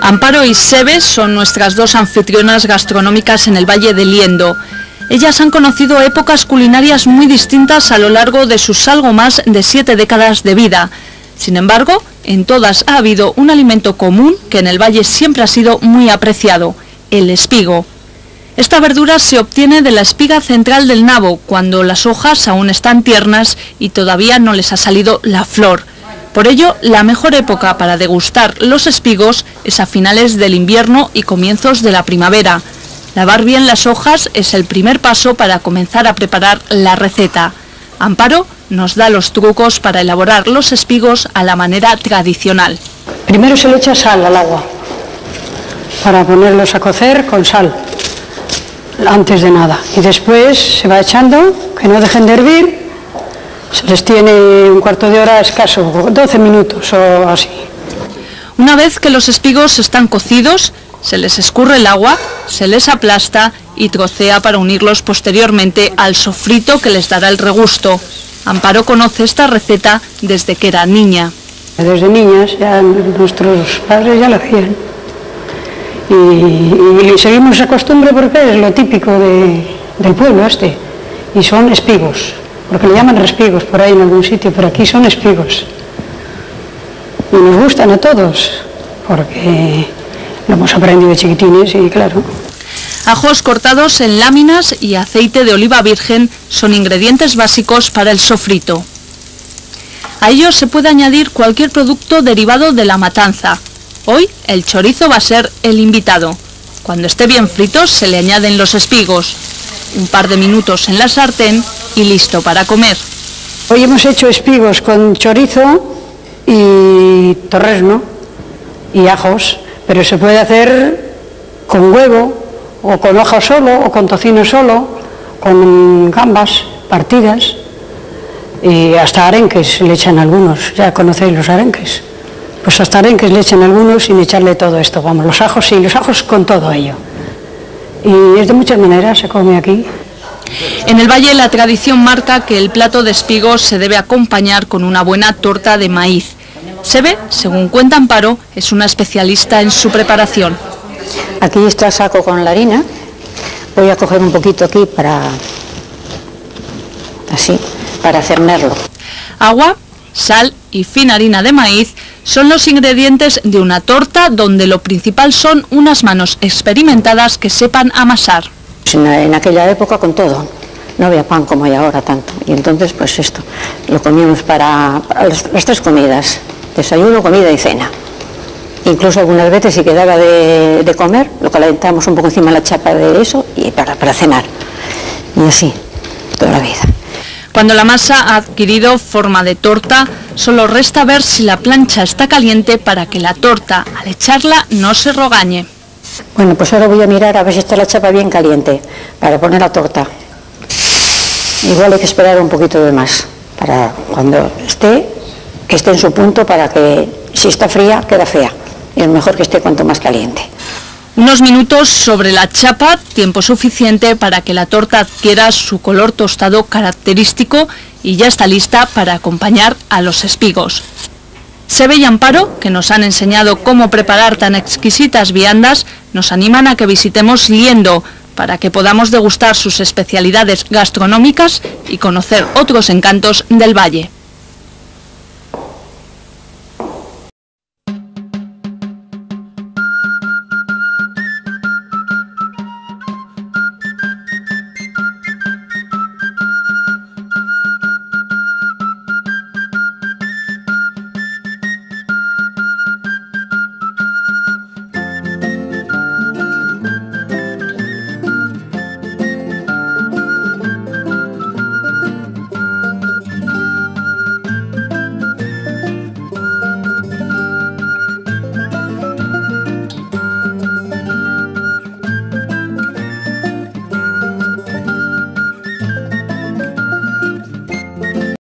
Amparo y Sebe son nuestras dos anfitrionas gastronómicas en el Valle de Liendo. Ellas han conocido épocas culinarias muy distintas a lo largo de sus algo más de siete décadas de vida. Sin embargo, en todas ha habido un alimento común que en el valle siempre ha sido muy apreciado, el espigo. Esta verdura se obtiene de la espiga central del nabo, cuando las hojas aún están tiernas y todavía no les ha salido la flor. Por ello, la mejor época para degustar los espigos es a finales del invierno y comienzos de la primavera. Lavar bien las hojas es el primer paso para comenzar a preparar la receta. Amparo nos da los trucos para elaborar los espigos a la manera tradicional. Primero se le echa sal al agua para ponerlos a cocer con sal antes de nada y después se va echando que no dejen de hervir se les tiene un cuarto de hora escaso 12 minutos o así una vez que los espigos están cocidos se les escurre el agua, se les aplasta y trocea para unirlos posteriormente al sofrito que les dará el regusto. Amparo conoce esta receta desde que era niña. Desde niñas ya nuestros padres ya lo hacían. Y, seguimos esa costumbre porque es lo típico del pueblo este. Y son espigos, porque le llaman respigos por ahí en algún sitio, pero aquí son espigos. Y nos gustan a todos, porque lo hemos aprendido de chiquitines y claro. Ajos cortados en láminas y aceite de oliva virgen son ingredientes básicos para el sofrito. A ellos se puede añadir cualquier producto derivado de la matanza. Hoy el chorizo va a ser el invitado. Cuando esté bien frito se le añaden los espigos. Un par de minutos en la sartén y listo para comer. Hoy hemos hecho espigos con chorizo y torresno y ajos pero se puede hacer con huevo, o con hoja solo, o con tocino solo, con gambas partidas, y hasta arenques le echan algunos, ya conocéis los arenques. Pues hasta arenques le echan algunos sin echarle todo esto, vamos, los ajos sí, los ajos con todo ello. Y es de muchas maneras, se come aquí. En el Valle la tradición marca que el plato de espigos se debe acompañar con una buena torta de maíz. Se ve, según cuenta Amparo, es una especialista en su preparación. Aquí está saco con la harina. Voy a coger un poquito aquí para... así, para cernerlo. Agua, sal y fina harina de maíz son los ingredientes de una torta donde lo principal son unas manos experimentadas que sepan amasar. En aquella época con todo, no había pan como hay ahora tanto. Y entonces pues esto, lo comíamos para, las tres comidas desayuno, comida y cena. Incluso algunas veces si quedaba de, comer, lo calentamos un poco encima de la chapa de eso y para cenar. Y así, toda la vida. Cuando la masa ha adquirido forma de torta, solo resta ver si la plancha está caliente para que la torta, al echarla, no se rogañe. Bueno, pues ahora voy a mirar a ver si está la chapa bien caliente para poner la torta. Igual hay que esperar un poquito de más para cuando esté que esté en su punto para que si está fría queda fea. Y es mejor que esté cuanto más caliente. Unos minutos sobre la chapa, tiempo suficiente para que la torta adquiera su color tostado característico y ya está lista para acompañar a los espigos. Sebe y Amparo, que nos han enseñado cómo preparar tan exquisitas viandas, nos animan a que visitemos Liendo para que podamos degustar sus especialidades gastronómicas y conocer otros encantos del valle.